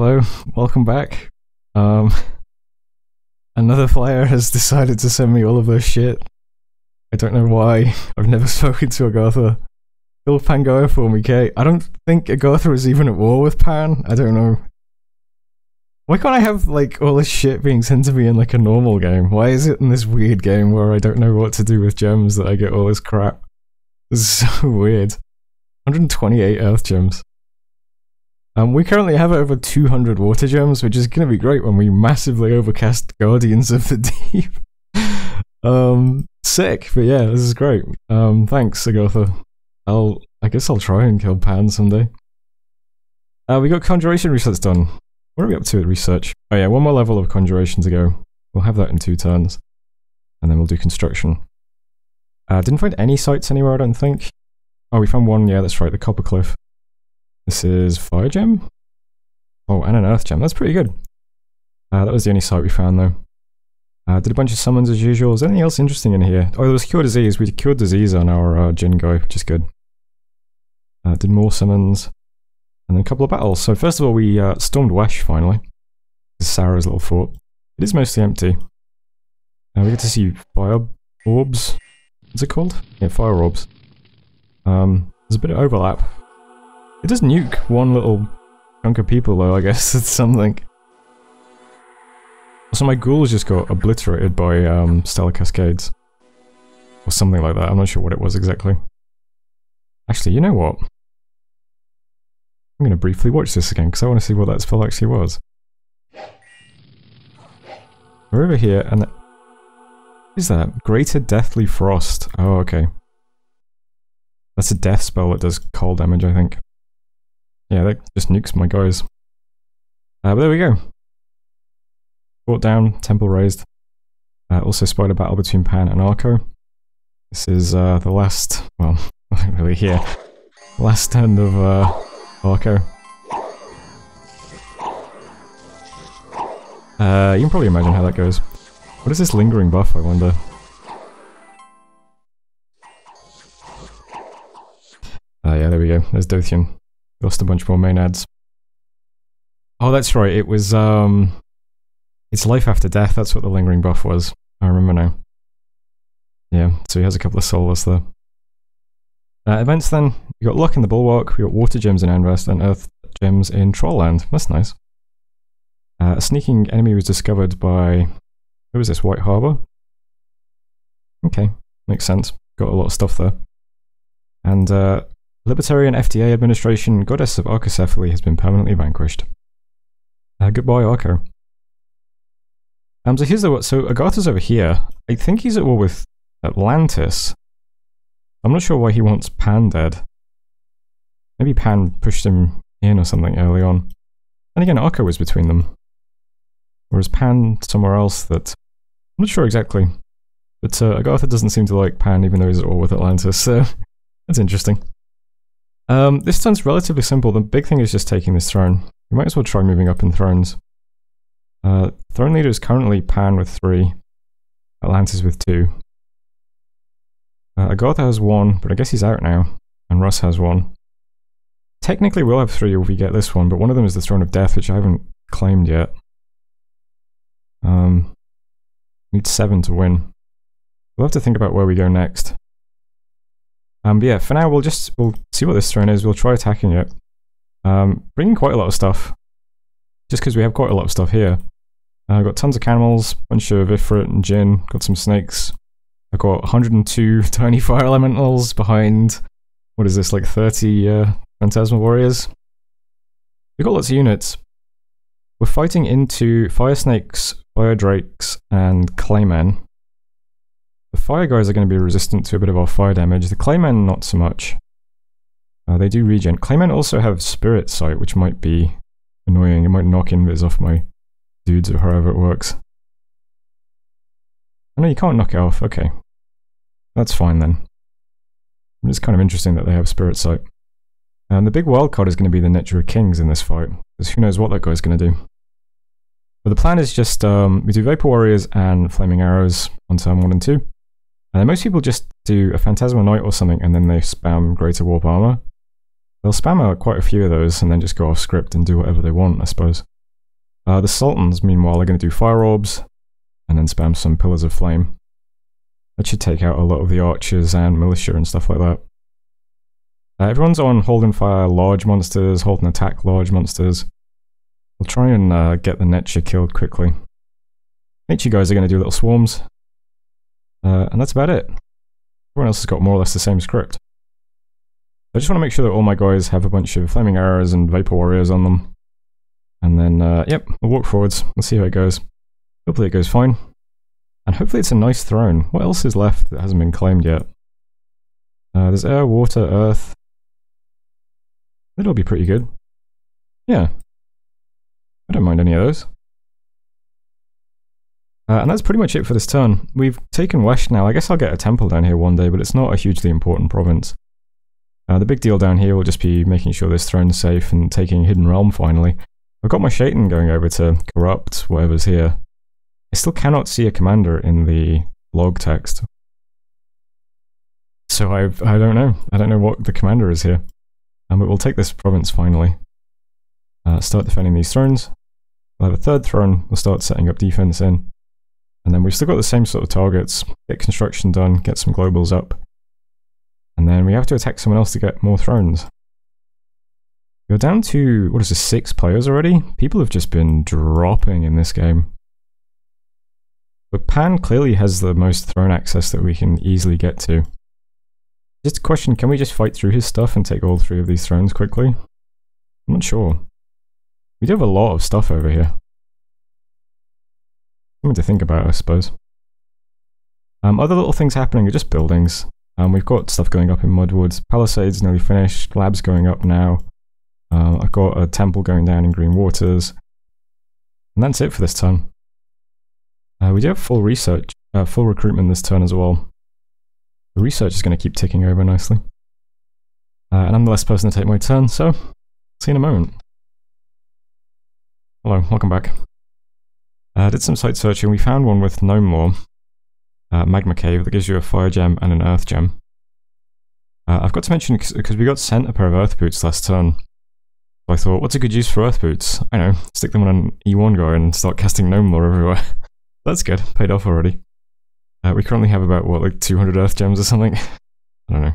hello, welcome back. Um, another player has decided to send me all of their shit. I don't know why. I've never spoken to Agartha. Kill Pangoa for me, Kate. I don't think Agartha is even at war with Pan. I don't know. Why can't I have, like, all this shit being sent to me in, like, a normal game? Why is it in this weird game where I don't know what to do with gems that I get all this crap? This is so weird. 128 earth gems. Um, we currently have over 200 water gems, which is going to be great when we massively overcast Guardians of the Deep. um, sick, but yeah, this is great. Um, thanks, Agartha. I'll, I guess I'll try and kill Pan someday. Uh, we got Conjuration research done. What are we up to at research? Oh yeah, one more level of Conjuration to go. We'll have that in two turns. And then we'll do construction. Uh, didn't find any sites anywhere, I don't think. Oh, we found one, yeah, that's right, the Copper Cliff. This is Fire Gem? Oh, and an Earth Gem. That's pretty good. Uh, that was the only site we found, though. Uh, did a bunch of summons as usual. Is anything else interesting in here? Oh, there was Cure Disease. We cured disease on our uh, Jinn guy, which is good. Uh, did more summons. And then a couple of battles. So first of all, we uh, stormed Wesh, finally. Sarah's little fort. It is mostly empty. Uh, we get to see fire orbs. What's it called? Yeah, fire orbs. Um, there's a bit of overlap it does nuke one little chunk of people though, I guess. It's something. So my ghouls just got obliterated by um, Stellar Cascades. Or something like that. I'm not sure what it was exactly. Actually, you know what? I'm going to briefly watch this again because I want to see what that spell actually was. We're over here and... What is that? Greater Deathly Frost. Oh, okay. That's a death spell that does cold damage, I think. Yeah, that just nukes my guys. Uh, but there we go. Brought down, temple raised. Uh, also spider battle between Pan and Arco. This is uh, the last, well, not really here. Last turn of uh, Arco. Uh, you can probably imagine how that goes. What is this lingering buff, I wonder? Oh yeah, there we go. There's Dothian. Lost a bunch more Maenads. Oh, that's right. It was, um... It's life after death. That's what the lingering buff was. I remember now. Yeah, so he has a couple of soulless there. Uh, events then. We got luck in the Bulwark, we got water gems in Anvest, and earth gems in Trollland. That's nice. Uh, a sneaking enemy was discovered by... Who was this? White Harbour? Okay, makes sense. Got a lot of stuff there. And uh, Libertarian FDA administration, goddess of Arcocephaly, has been permanently vanquished. Uh, goodbye, Arco. Um, so here's the what. So Agartha's over here. I think he's at war with Atlantis. I'm not sure why he wants Pan dead. Maybe Pan pushed him in or something early on. And again, Arco was between them. Whereas Pan somewhere else that... I'm not sure exactly. But uh, Agartha doesn't seem to like Pan even though he's at war with Atlantis, so that's interesting. Um, this turn's relatively simple. The big thing is just taking this throne. We might as well try moving up in thrones. Uh, throne leader is currently Pan with three, Atlantis with two. Uh, Agartha has one, but I guess he's out now, and Russ has one. Technically, we'll have three if we get this one, but one of them is the Throne of Death, which I haven't claimed yet. Um, need seven to win. We'll have to think about where we go next. Um, but yeah, for now we'll just we'll see what this throne is. We'll try attacking it. Um, bringing quite a lot of stuff, just because we have quite a lot of stuff here. I've uh, got tons of camels, bunch of Ifrit and Jinn, got some snakes. I've got 102 tiny fire elementals behind, what is this, like 30 uh, Phantasmal Warriors? We've got lots of units. We're fighting into Fire Snakes, Fire Drakes, and Claymen. Fire guys are going to be resistant to a bit of our fire damage. The claymen, not so much. Uh, they do regen. Claymen also have spirit sight, which might be annoying. It might knock invis off my dudes or however it works. Oh, no, you can't knock it off. Okay. That's fine then. It's kind of interesting that they have spirit sight. And the big wild card is going to be the Netra Kings in this fight, because who knows what that guy's going to do. But the plan is just um, we do Vapor Warriors and Flaming Arrows on turn 1 and 2. And most people just do a Phantasmal Knight or something and then they spam Greater Warp Armor. They'll spam out quite a few of those and then just go off script and do whatever they want, I suppose. Uh, the Sultans, meanwhile, are going to do fire orbs and then spam some pillars of flame. That should take out a lot of the archers and militia and stuff like that. Uh, everyone's on holding fire large monsters, holding attack large monsters. We'll try and uh, get the Netcher killed quickly. Nature guys are going to do little swarms. Uh, and that's about it. Everyone else has got more or less the same script. I just want to make sure that all my guys have a bunch of flaming arrows and vapor warriors on them. And then, uh, yep, we'll walk forwards. We'll see how it goes. Hopefully it goes fine. And hopefully it's a nice throne. What else is left that hasn't been claimed yet? Uh, there's air, water, earth. That'll be pretty good. Yeah. I don't mind any of those. Uh, and that's pretty much it for this turn. We've taken west now. I guess I'll get a temple down here one day, but it's not a hugely important province. Uh, the big deal down here will just be making sure this throne's safe and taking Hidden Realm finally. I've got my Shaitan going over to corrupt whatever's here. I still cannot see a commander in the log text. So I I don't know. I don't know what the commander is here. Um, but we'll take this province finally. Uh, start defending these thrones. We'll have a third throne. We'll start setting up defense in. And then we've still got the same sort of targets. Get construction done, get some globals up. And then we have to attack someone else to get more thrones. We're down to, what is this, six players already? People have just been dropping in this game. But Pan clearly has the most throne access that we can easily get to. Just a question, can we just fight through his stuff and take all three of these thrones quickly? I'm not sure. We do have a lot of stuff over here. Something to think about, I suppose. Um, other little things happening are just buildings. Um, we've got stuff going up in Mudwoods. Palisades nearly finished. Labs going up now. Uh, I've got a temple going down in Green Waters. And that's it for this turn. Uh, we do have full research, uh, full recruitment this turn as well. The research is going to keep ticking over nicely. Uh, and I'm the last person to take my turn, so see you in a moment. Hello, welcome back. Uh, did some site searching. We found one with no more uh, Magma Cave, that gives you a fire gem and an earth gem. Uh, I've got to mention, because we got sent a pair of earth boots last turn. So I thought, what's a good use for earth boots? I know, stick them on an E1 guy and start casting Gnome Lore everywhere. That's good, paid off already. Uh, we currently have about, what, like 200 earth gems or something? I don't know.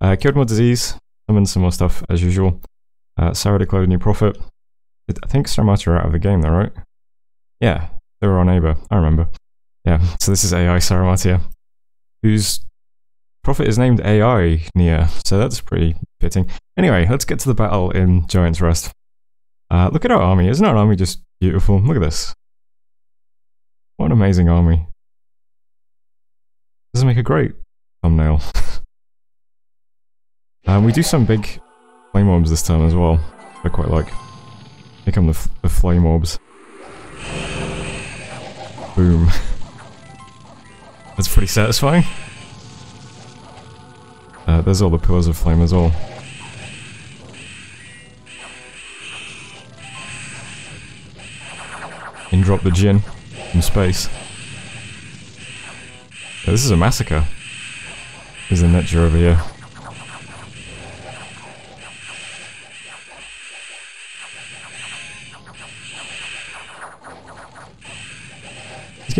Uh, cured more disease, summoned some more stuff as usual. Uh, Sarah declared a new prophet. I think Saramati are out of the game though, right? Yeah, they were on Aber, I remember. Yeah, so this is AI Saramatia, whose prophet is named AI Nia, so that's pretty fitting. Anyway, let's get to the battle in Giant's Rest. Uh, look at our army, isn't our army just beautiful? Look at this. What an amazing army. Does make a great thumbnail. um, we do some big flame orbs this time as well. I quite like. Here come the, the flame orbs. Boom. That's pretty satisfying. Uh, there's all the pillars of flame as well. In drop the Jinn from space. Yeah, this is a massacre. There's a Netcher over here.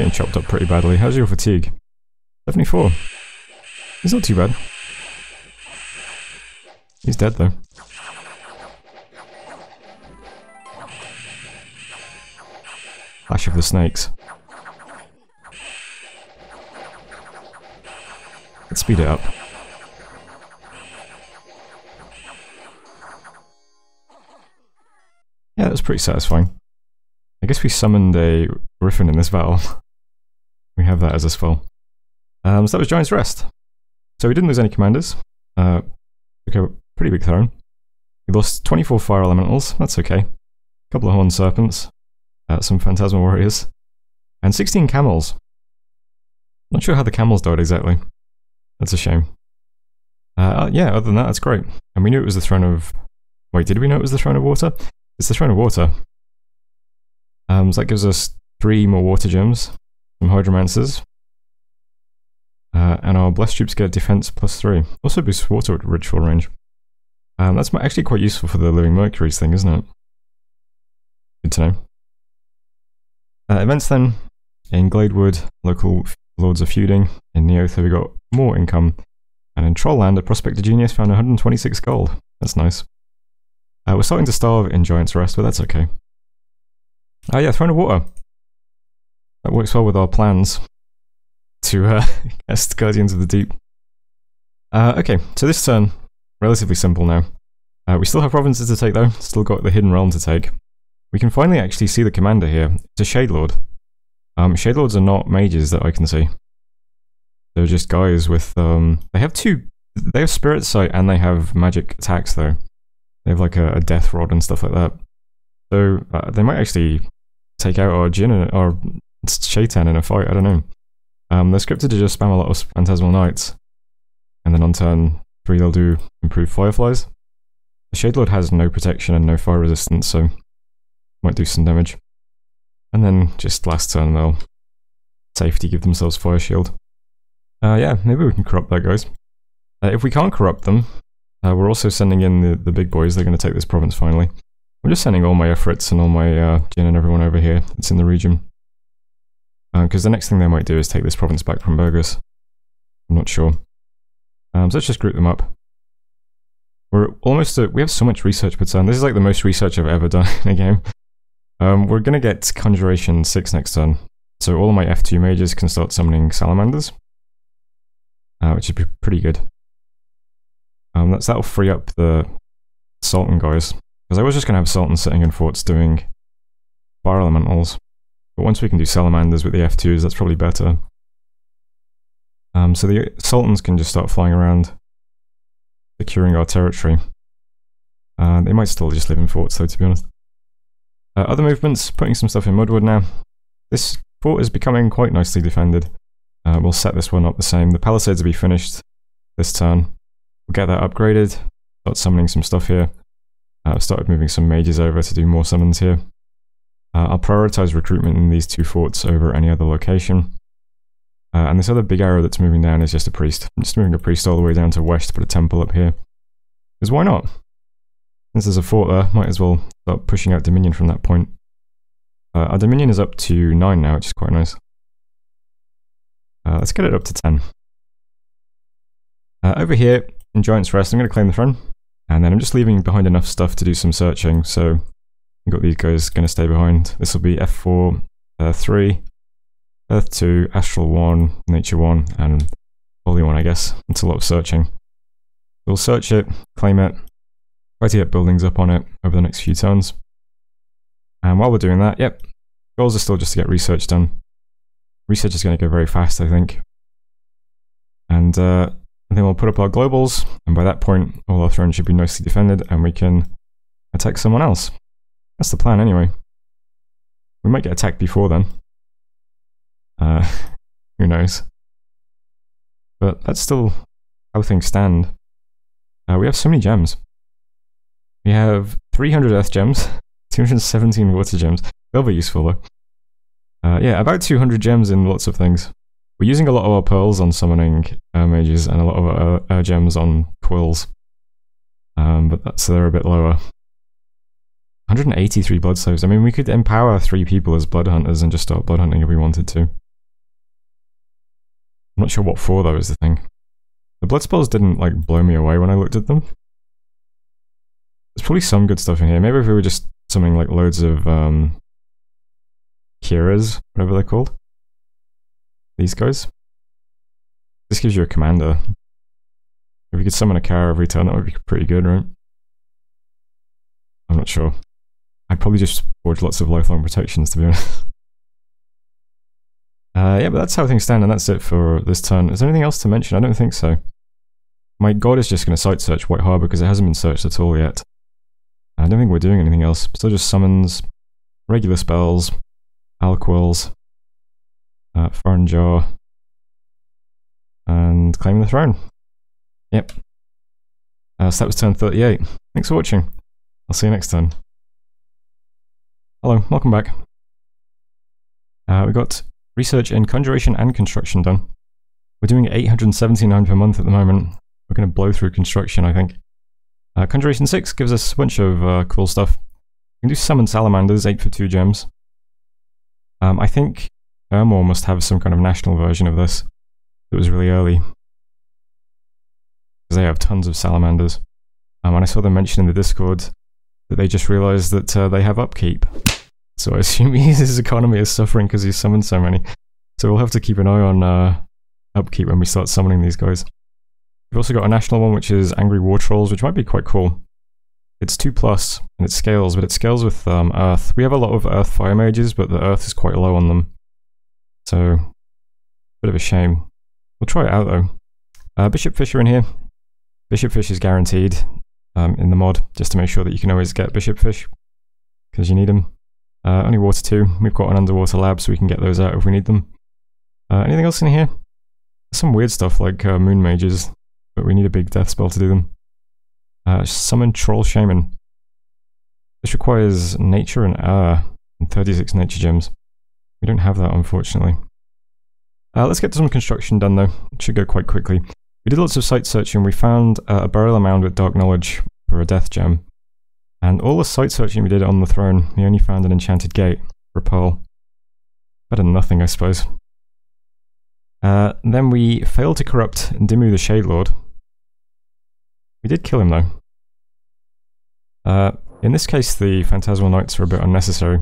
Getting chopped up pretty badly. How's your fatigue? 74. He's not too bad. He's dead though. Ash of the snakes. Let's speed it up. Yeah, that was pretty satisfying. I guess we summoned a Griffin in this battle. we have that as a spell. Um, so that was Giant's Rest. So we didn't lose any commanders. Uh, pretty big throne. We lost 24 fire elementals, that's okay. A couple of horned serpents, uh, some phantasmal warriors, and 16 camels. Not sure how the camels died exactly. That's a shame. Uh, uh, yeah, other than that, that's great. And we knew it was the throne of... Wait, did we know it was the throne of water? It's the throne of water. Um, so that gives us three more water gems, some hydromancers, uh, and our blessed troops get defense plus three. Also boosts water at ritual range. Um, that's actually quite useful for the Living Mercuries thing, isn't it? Good to know. Uh, events then. In Gladewood, local lords are feuding. In Neotha, we got more income. And in Trollland, a prospector genius found 126 gold. That's nice. Uh, we're starting to starve in Giant's Rest, but that's okay. Oh yeah, Throne of Water. That works well with our plans to uh, cast Guardians of the Deep. Uh, okay, so this turn, relatively simple now. Uh, we still have provinces to take though, still got the Hidden Realm to take. We can finally actually see the commander here. It's a Shade Lord. Um, Shade Lords are not mages that I can see. They're just guys with, um, they have two, they have Spirit Sight and they have magic attacks though. They have like a, a Death Rod and stuff like that. So uh, they might actually take out our Jinn or Shaitan in a fight, I don't know. Um, they're scripted to just spam a lot of Phantasmal Knights. And then on turn 3 they'll do improved Fireflies. The Shade Lord has no protection and no fire resistance, so might do some damage. And then just last turn they'll safety give themselves Fire Shield. Uh, yeah, maybe we can corrupt that, guys. Uh, if we can't corrupt them, uh, we're also sending in the, the big boys. They're going to take this province finally. I'm just sending all my efforts and all my uh, Jinn and everyone over here that's in the region. Because uh, the next thing they might do is take this province back from Burgos. I'm not sure. Um, so let's just group them up. We're almost, uh, we have so much research per turn. This is like the most research I've ever done in a game. Um, we're going to get Conjuration 6 next turn. So all of my F2 mages can start summoning Salamanders. Uh, which would be pretty good. Um, that's, that'll free up the Sultan guys. Because I was just going to have Sultan sitting in forts doing Fire Elementals. But once we can do Salamanders with the F2s, that's probably better. Um, so the Sultans can just start flying around, securing our territory. Uh, they might still just live in forts though, to be honest. Uh, other movements, putting some stuff in Mudwood now. This fort is becoming quite nicely defended. Uh, we'll set this one up the same. The palisades will be finished this turn. We'll get that upgraded, start summoning some stuff here. Uh, I've started moving some mages over to do more summons here. Uh, I'll prioritize recruitment in these two forts over any other location. Uh, and this other big arrow that's moving down is just a priest. I'm just moving a priest all the way down to west to put a temple up here. Because why not? Since there's a fort there, might as well start pushing out Dominion from that point. Uh, our Dominion is up to 9 now, which is quite nice. Uh, let's get it up to 10. Uh, over here, in Giant's Rest, I'm going to claim the throne. And then I'm just leaving behind enough stuff to do some searching, so got these guys going to stay behind. This will be F4, uh, 3, Earth 2, Astral 1, Nature 1, and Holy 1, I guess. It's a lot of searching. We'll search it, claim it, try to get buildings up on it over the next few turns. And while we're doing that, yep, goals are still just to get research done. Research is going to go very fast, I think. And uh, then we'll put up our globals, and by that point, all our thrones should be nicely defended, and we can attack someone else. That's the plan anyway. We might get attacked before then. Uh, who knows? But that's still how things stand. Uh, we have so many gems. We have 300 earth gems, 217 water gems. They'll be useful though. Uh, yeah, about 200 gems in lots of things. We're using a lot of our pearls on summoning uh, mages and a lot of our uh, gems on quills. Um, but that's, they're a bit lower. 183 blood souls. I mean, we could empower three people as blood hunters and just start blood hunting if we wanted to. I'm not sure what for though is the thing. The blood spells didn't like blow me away when I looked at them. There's probably some good stuff in here. Maybe if we were just summoning like loads of um Kiras, whatever they're called. These guys. This gives you a commander. If we could summon a car every turn, that would be pretty good, right? I'm not sure. I'd probably just forge lots of lifelong protections, to be honest. Uh, yeah, but that's how things stand, and that's it for this turn. Is there anything else to mention? I don't think so. My god is just going to site search White Harbour because it hasn't been searched at all yet. I don't think we're doing anything else. Still just summons, regular spells, Alquils, uh, foreign jaw, and claiming the throne. Yep. Uh, so that was turn 38. Thanks for watching. I'll see you next turn. Hello, welcome back. Uh, we got research in conjuration and construction done. We're doing 879 per month at the moment. We're going to blow through construction, I think. Uh, Conjuration 6 gives us a bunch of uh, cool stuff. We can do Summon Salamanders, 8 for 2 gems. Um, I think Ermor must have some kind of national version of this. It was really early. Because they have tons of salamanders. Um, and I saw them mention in the Discord that they just realized that uh, they have upkeep. So I assume his economy is suffering because he's summoned so many. So we'll have to keep an eye on uh, upkeep when we start summoning these guys. We've also got a national one, which is Angry War Trolls, which might be quite cool. It's 2 plus, and it scales, but it scales with um, Earth. We have a lot of Earth Fire Mages, but the Earth is quite low on them. So, bit of a shame. We'll try it out though. Uh, Bishop Fisher in here. Bishop Fish is guaranteed um, in the mod, just to make sure that you can always get Bishop Fish, because you need them. Uh, only water 2. We've got an underwater lab, so we can get those out if we need them. Uh, anything else in here? Some weird stuff like uh, Moon Mages, but we need a big death spell to do them. Uh, summon Troll Shaman. This requires Nature and Air, and 36 Nature Gems. We don't have that, unfortunately. Uh, let's get some construction done, though. It should go quite quickly. We did lots of site searching. We found uh, a burial mound with Dark Knowledge for a Death Gem. And all the site searching we did on the throne, we only found an enchanted gate for pearl. Better than nothing, I suppose. Uh, then we failed to corrupt Dimmu the Shade Lord. We did kill him, though. Uh, in this case, the Phantasmal Knights are a bit unnecessary.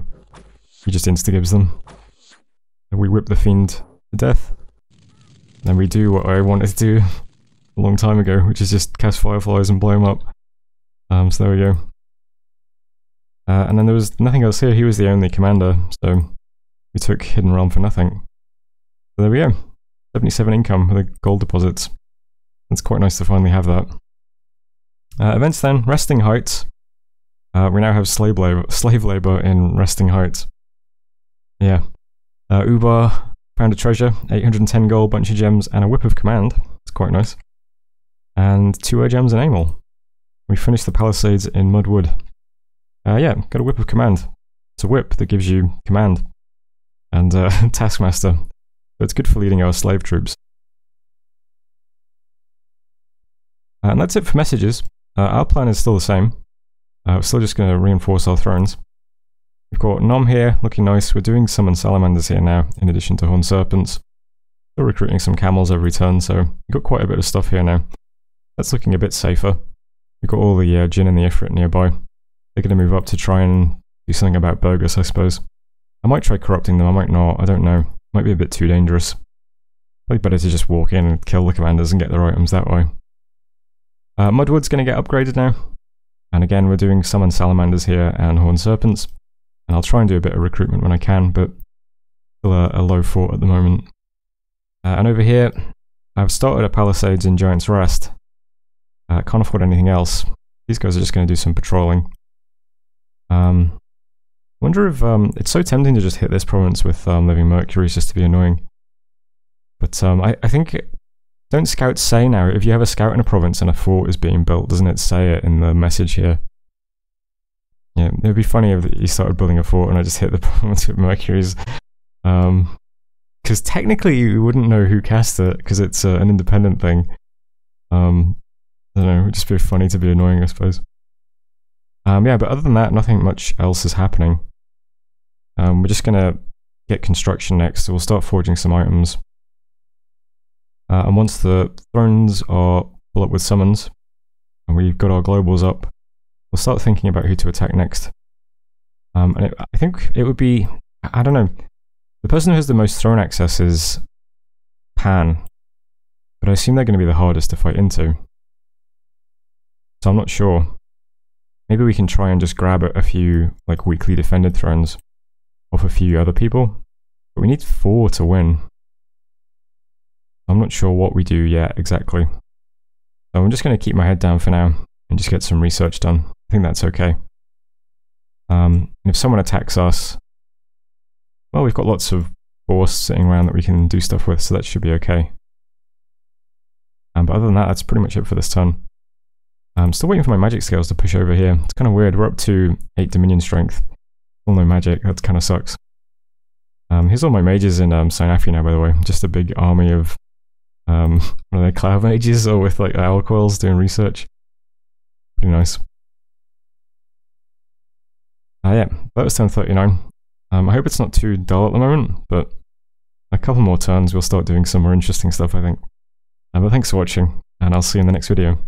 He just insta-gives them. We whip the Fiend to death. Then we do what I wanted to do a long time ago, which is just cast Fireflies and blow him up. Um, so there we go. Uh, and then there was nothing else here. He was the only commander, so we took Hidden Realm for nothing. So there we go. 77 income with the gold deposits. It's quite nice to finally have that. Uh, events then, Resting Heights. Uh, we now have slave labor, slave labor in Resting Heights. Yeah. Uh, Ubar found a treasure, 810 gold, bunch of gems, and a whip of command. It's quite nice. And two gems and Amel. We finished the palisades in Mudwood. Uh, yeah, got a whip of command. It's a whip that gives you command. And uh, Taskmaster. So it's good for leading our slave troops. Uh, and that's it for messages. Uh, our plan is still the same. Uh, we're still just going to reinforce our thrones. We've got Nom here, looking nice. We're doing summon salamanders here now, in addition to horn serpents. Still recruiting some camels every turn, so we've got quite a bit of stuff here now. That's looking a bit safer. We've got all the uh, Jinn and the Ifrit nearby. They're going to move up to try and do something about Bogus, I suppose. I might try corrupting them, I might not, I don't know. Might be a bit too dangerous. Probably better to just walk in and kill the commanders and get their items that way. Uh, Mudwood's going to get upgraded now. And again, we're doing summon salamanders here and horn serpents. And I'll try and do a bit of recruitment when I can, but still a, a low fort at the moment. Uh, and over here, I've started a palisades in Giant's Rest. Uh, can't afford anything else. These guys are just going to do some patrolling. Um, wonder if um, it's so tempting to just hit this province with um, Living Mercury just to be annoying. But um, I, I think don't scouts say now if you have a scout in a province and a fort is being built, doesn't it say it in the message here? Yeah, it'd be funny if you started building a fort and I just hit the province with Mercury's. Um, because technically you wouldn't know who cast it because it's uh, an independent thing. Um, I don't know, it'd just be funny to be annoying, I suppose. Um, yeah, but other than that, nothing much else is happening. Um, we're just gonna get construction next, so we'll start forging some items. Uh, and once the thrones are full up with summons, and we've got our globals up, we'll start thinking about who to attack next. Um, and it, I think it would be, I don't know, the person who has the most throne access is Pan, but I assume they're going to be the hardest to fight into. So I'm not sure. Maybe we can try and just grab a few like weakly defended thrones off a few other people. But we need four to win. I'm not sure what we do yet exactly. So I'm just going to keep my head down for now and just get some research done. I think that's okay. Um, if someone attacks us, well, we've got lots of force sitting around that we can do stuff with, so that should be okay. Um, but other than that, that's pretty much it for this turn. I'm still waiting for my magic scales to push over here. It's kind of weird. We're up to 8 Dominion strength. Still no magic. That kind of sucks. Um, here's all my mages in um, Sinafi now, by the way. Just a big army of, um, what are they, cloud mages or with like owl quills doing research. Pretty nice. Uh, yeah, that was turn 39. Um, I hope it's not too dull at the moment, but a couple more turns we'll start doing some more interesting stuff, I think. Uh, but thanks for watching, and I'll see you in the next video.